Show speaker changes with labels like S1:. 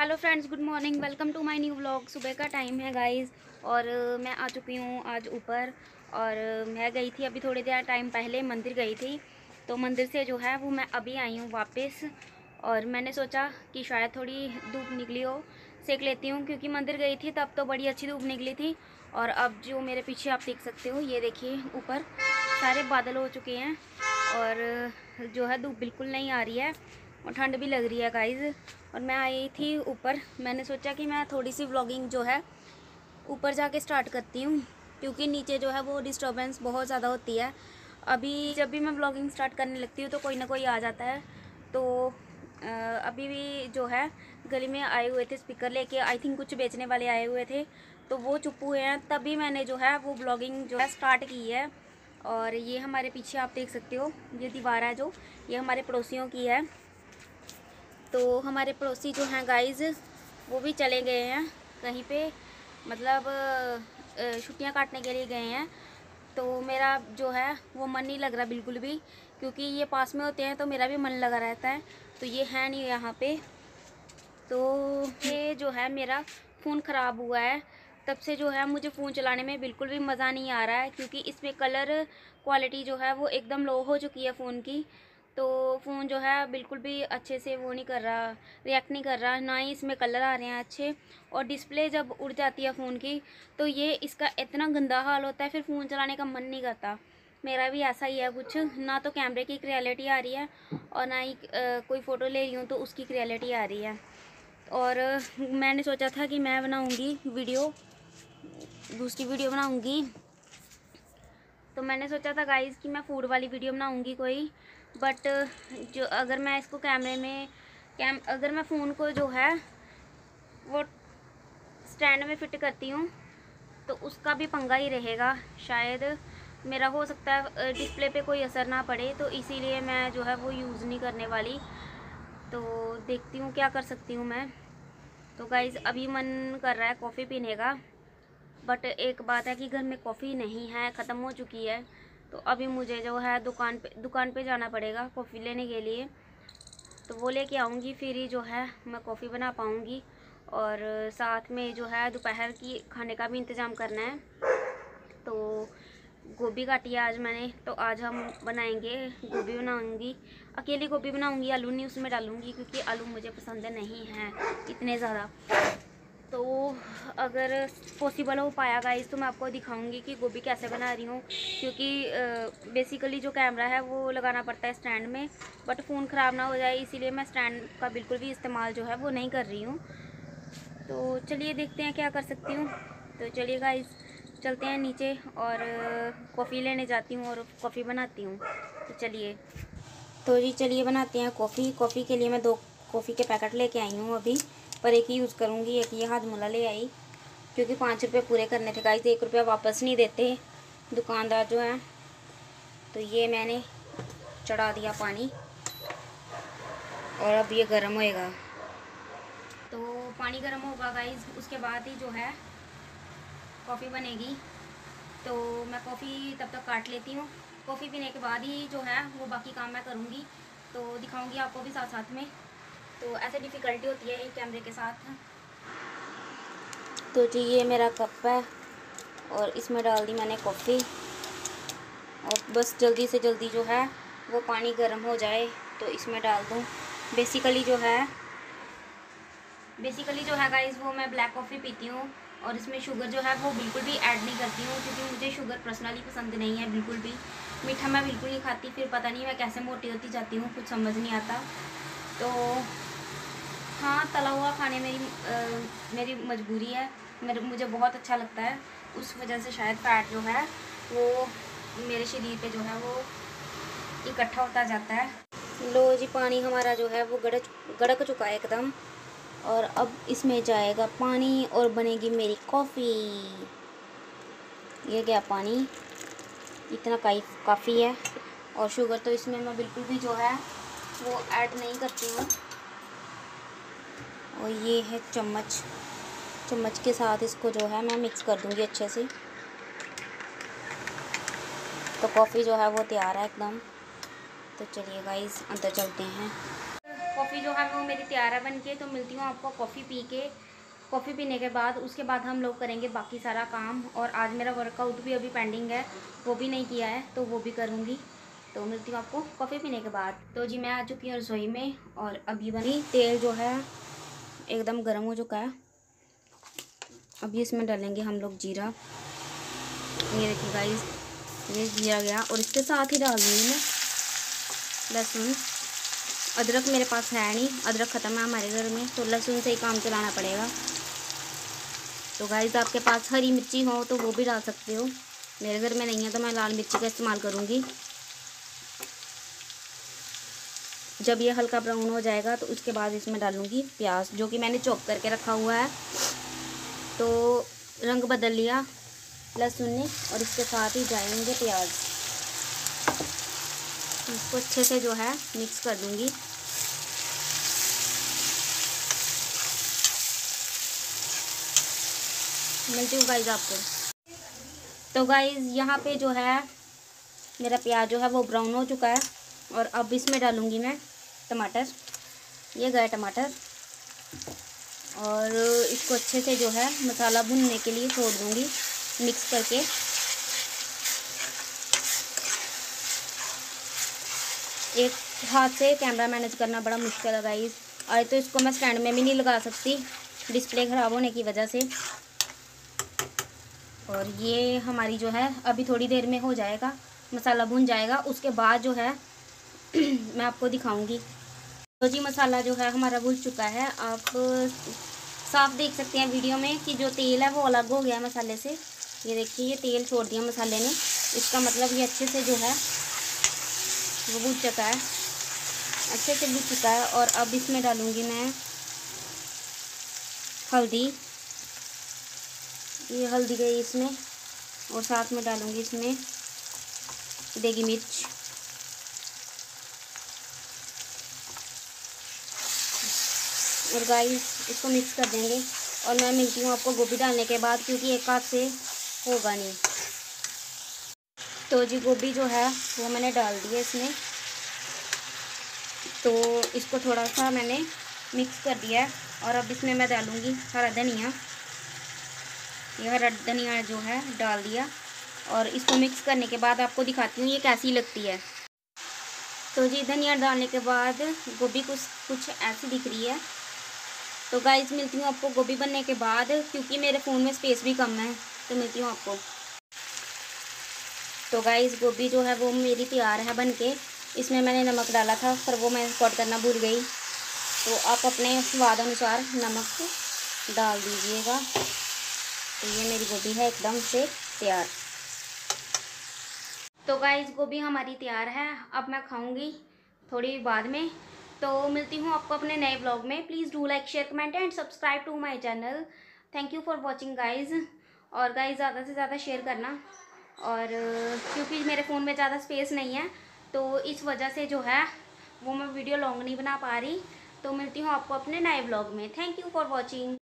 S1: Hello friends, good morning. Welcome to my new vlog. सुबह का time है guys और मैं आ चुकी हूँ आज ऊपर। और मैं गई थी अभी थोड़ी देर टाइम पहले, मंदिर गई थी। तो मंदिर से जो है, वो मैं अभी आई हूँ वापस। और मैंने सोचा कि शायद थोड़ी धूप निकली हो, सेक लेती हूँ। क्योंकि मंदिर गई थी, तब तो बड़ी अच्छी धूप निकली थी। और अब जो मेरे पीछे आप देख सकते हो, ये देखिए, ऊपर सारे बादल हो चुके हैं। और जो है, धूप बिल्कुल नहीं आ रही है, और ठंड भी लग रही है गाइज़ और मैं आई थी ऊपर। मैंने सोचा कि मैं थोड़ी सी व्लॉगिंग जो है, ऊपर जाके स्टार्ट करती हूँ, क्योंकि नीचे जो है वो डिस्टर्बेंस बहुत ज़्यादा होती है। अभी जब भी मैं व्लॉगिंग स्टार्ट करने लगती हूँ तो कोई ना कोई आ जाता है। तो अभी भी जो है, गली में आए हुए थे स्पीकर लेके। आई थिंक कुछ बेचने वाले आए हुए थे तो वो चुप हुए हैं। तभी मैंने जो है, वो ब्लॉगिंग जो है स्टार्ट की है। और ये हमारे पीछे आप देख सकते हो, ये दीवार है जो, ये हमारे पड़ोसियों की है। तो हमारे पड़ोसी जो हैं गाइस वो भी चले गए हैं कहीं पे मतलब छुट्टियाँ काटने के लिए गए हैं। तो मेरा जो है, वो मन नहीं लग रहा बिल्कुल भी, क्योंकि ये पास में होते हैं तो मेरा भी मन लगा रहता है तो ये है नहीं यहाँ पे। तो ये जो है, मेरा फ़ोन ख़राब हुआ है। तब से जो है, मुझे फ़ोन चलाने में बिल्कुल भी मज़ा नहीं आ रहा है, क्योंकि इसमें कलर क्वालिटी जो है, वो एकदम लो हो चुकी है फ़ोन की। तो फ़ोन जो है बिल्कुल भी अच्छे से वो नहीं कर रहा रिएक्ट नहीं कर रहा, ना ही इसमें कलर आ रहे हैं अच्छे और डिस्प्ले जब उड़ जाती है फ़ोन की तो ये इसका इतना गंदा हाल होता है, फिर फ़ोन चलाने का मन नहीं करता। मेरा भी ऐसा ही है कुछ, ना तो कैमरे की क्रियलिटी आ रही है और ना ही कोई फ़ोटो ले रही हूँ तो उसकी क्रियलिटी आ रही है। और मैंने सोचा था कि मैं बनाऊँगी वीडियो दूसरी वीडियो बनाऊँगी। तो मैंने सोचा था गाइज़ कि मैं फ़ूड वाली वीडियो बनाऊँगी कोई बट जो, अगर मैं इसको कैमरे में कैम अगर मैं फ़ोन को जो है, वो स्टैंड में फ़िट करती हूँ तो उसका भी पंगा ही रहेगा। शायद मेरा हो सकता है डिस्प्ले पे कोई असर ना पड़े तो इसीलिए मैं जो है वो यूज़ नहीं करने वाली। तो देखती हूँ क्या कर सकती हूँ मैं। तो गाइज़ अभी मन कर रहा है कॉफ़ी पीने का। बट एक बात है कि घर में कॉफ़ी नहीं है, ख़त्म हो चुकी है तो अभी मुझे जो है दुकान पे दुकान पे जाना पड़ेगा कॉफ़ी लेने के लिए। तो वो लेके आऊँगी, फिर ही जो है मैं कॉफ़ी बना पाऊँगी। और साथ में जो है दोपहर की खाने का भी इंतज़ाम करना है। तो गोभी काटी है आज मैंने तो आज हम बनाएँगे गोभी बनाऊँगी। अकेली गोभी बनाऊँगी, आलू नहीं उसमें डालूँगी, क्योंकि आलू मुझे पसंद नहीं है इतने ज़्यादा। तो अगर पॉसिबल हो पाया गाइस तो मैं आपको दिखाऊँगी कि गोभी कैसे बना रही हूँ। क्योंकि बेसिकली जो कैमरा है, वो लगाना पड़ता है स्टैंड में बट फ़ोन ख़राब ना हो जाए, इसीलिए मैं स्टैंड का बिल्कुल भी इस्तेमाल जो है, वो नहीं कर रही हूँ। तो चलिए देखते हैं क्या कर सकती हूँ। तो चलिए गाइस चलते हैं नीचे और कॉफ़ी लेने जाती हूँ और कॉफ़ी बनाती हूँ। तो चलिए। तो जी, चलिए बनाते हैं कॉफ़ी कॉफ़ी के लिए मैं दो कॉफ़ी के पैकेट लेके आई हूँ अभी। पर एक ही यूज़ करूँगी, एक ये हाथ मुला ले आई। क्योंकि पाँच रुपये पूरे करने थे गाइस एक रुपया वापस नहीं देते। दुकानदार जो है तो ये मैंने चढ़ा दिया पानी। और अब ये गर्म होएगा। तो पानी गर्म होगा गाइस उसके बाद ही जो है कॉफ़ी बनेगी। तो मैं कॉफ़ी तब तक काट लेती हूँ। कॉफ़ी पीने के बाद ही जो है, वो बाकी काम मैं करूँगी। तो दिखाऊँगी आपको भी साथ साथ में। तो ऐसे डिफ़िकल्टी होती है एक कैमरे के साथ। तो जी, ये मेरा कप है और इसमें डाल दी मैंने कॉफ़ी और बस जल्दी से जल्दी जो है, वो पानी गर्म हो जाए तो इसमें डाल दूँ। बेसिकली जो है बेसिकली जो है गाइस वो मैं ब्लैक कॉफ़ी पीती हूँ और इसमें शुगर जो है, वो बिल्कुल भी ऐड नहीं करती हूँ क्योंकि मुझे शुगर पर्सनली पसंद नहीं है बिल्कुल भी। मीठा मैं बिल्कुल नहीं खाती, फिर पता नहीं मैं कैसे मोटी होती जाती हूँ, कुछ समझ नहीं आता। तो हाँ तला हुआ खाने मेरी आ, मेरी मजबूरी है। मेरे मुझे बहुत अच्छा लगता है। उस वजह से शायद फैट जो है वो मेरे शरीर पे जो है वो इकट्ठा होता जाता है। लो जी पानी हमारा जो है वो गड़क गड़क चुका है एकदम। और अब इसमें जाएगा पानी और बनेगी मेरी कॉफ़ी ये गया पानी। इतना काफ़ी है। और शुगर तो इसमें मैं बिल्कुल भी जो है वो ऐड नहीं करती हूँ। और ये है चम्मच। चम्मच के साथ इसको जो है मैं मिक्स कर दूँगी अच्छे से। तो कॉफ़ी जो है वो तैयार है एकदम। तो चलिए गाइस अंदर चलते हैं। कॉफ़ी जो है वो मेरी तैयार है बन के तो मिलती हूँ आपको कॉफ़ी पी के। कॉफ़ी पीने के बाद, उसके बाद हम लोग करेंगे बाकी सारा काम। और आज मेरा वर्कआउट भी अभी पेंडिंग है। वो भी नहीं किया है तो वो भी करूँगी। तो मिलती हूँ आपको कॉफ़ी पीने के बाद। तो जी, मैं आ चुकी हूँ रसोई में। और अभी बनी तेल जो है। एकदम गर्म हो चुका है। अभी इसमें डालेंगे हम लोग जीरा। ये देखिए गाइस ये जीरा गया और इसके साथ ही डाल दूँगी मैं लहसुन। अदरक मेरे पास है नहीं, अदरक ख़त्म है हमारे घर में तो लहसुन से ही काम चलाना पड़ेगा। तो गाइस आपके पास हरी मिर्ची हो तो वो भी डाल सकते हो। मेरे घर में नहीं है तो मैं लाल मिर्ची का इस्तेमाल करूँगी। जब ये हल्का ब्राउन हो जाएगा तो उसके बाद इसमें डालूँगी प्याज, जो कि मैंने चॉप करके रखा हुआ है। तो रंग बदल लिया, लहसुन ने, और इसके साथ ही जाएँगे प्याज। इसको अच्छे से जो है मिक्स कर दूँगी। मिलती हूँ गाइज़ आपको। तो गाइज़ यहाँ पे जो है मेरा प्याज जो है वो ब्राउन हो चुका है, और अब इसमें डालूँगी मैं टमाटर, ये गए टमाटर। और इसको अच्छे से जो है मसाला भुनने के लिए छोड़ दूँगी मिक्स करके। एक हाथ से कैमरा मैनेज करना बड़ा मुश्किल है गाइस। और तो इसको मैं स्टैंड में भी नहीं लगा सकती, डिस्प्ले ख़राब होने की वजह से। और ये हमारी जो है अभी थोड़ी देर में हो जाएगा, मसाला भुन जाएगा। उसके बाद जो है मैं आपको दिखाऊँगी। जी मसाला जो है हमारा भुन चुका है। आप साफ़ देख सकते हैं वीडियो में कि जो तेल है वो अलग हो गया है मसाले से। ये देखिए, ये तेल छोड़ दिया मसाले ने। इसका मतलब ये अच्छे से जो है, वो भुज चुका है। अच्छे से भुज चुका है और अब इसमें डालूँगी मैं हल्दी। ये हल्दी गई इसमें और साथ में डालूँगी इसमें देगी मिर्च। और गाइस इसको मिक्स कर देंगे। और मैं मिलती हूँ आपको गोभी डालने के बाद, क्योंकि एक हाथ से होगा नहीं। तो जी, गोभी जो है, वो मैंने डाल दी है इसमें। तो इसको थोड़ा सा मैंने मिक्स कर दिया है। और अब इसमें मैं डालूँगी हरा धनिया। ये हरा धनिया जो है, डाल दिया। और इसको मिक्स करने के बाद आपको दिखाती हूँ ये कैसी लगती है। तो जी, धनिया डालने के बाद गोभी कुछ कुछ ऐसी दिख रही है। तो गाइस मिलती हूँ आपको गोभी बनने के बाद, क्योंकि मेरे फ़ोन में स्पेस भी कम है तो मिलती हूँ आपको। तो गाइस गोभी जो है वो मेरी तैयार है बन के इसमें मैंने नमक डाला था, पर वो मैं रिकॉर्ड करना भूल गई। तो आप अपने स्वाद अनुसार नमक डाल दीजिएगा। तो ये मेरी गोभी है एकदम से तैयार। तो गाइस गोभी हमारी तैयार है। अब मैं खाऊँगी थोड़ी बाद में। तो मिलती हूँ आपको अपने नए ब्लॉग में। Please do like share comment and subscribe to my channel thank you for watching guys और गाइज़ ज़्यादा से ज़्यादा शेयर करना। और, क्योंकि मेरे फ़ोन में ज़्यादा स्पेस नहीं है तो इस वजह से जो है, वो मैं वीडियो लॉन्ग नहीं बना पा रही। तो मिलती हूँ आपको अपने नए ब्लॉग में। Thank you for watching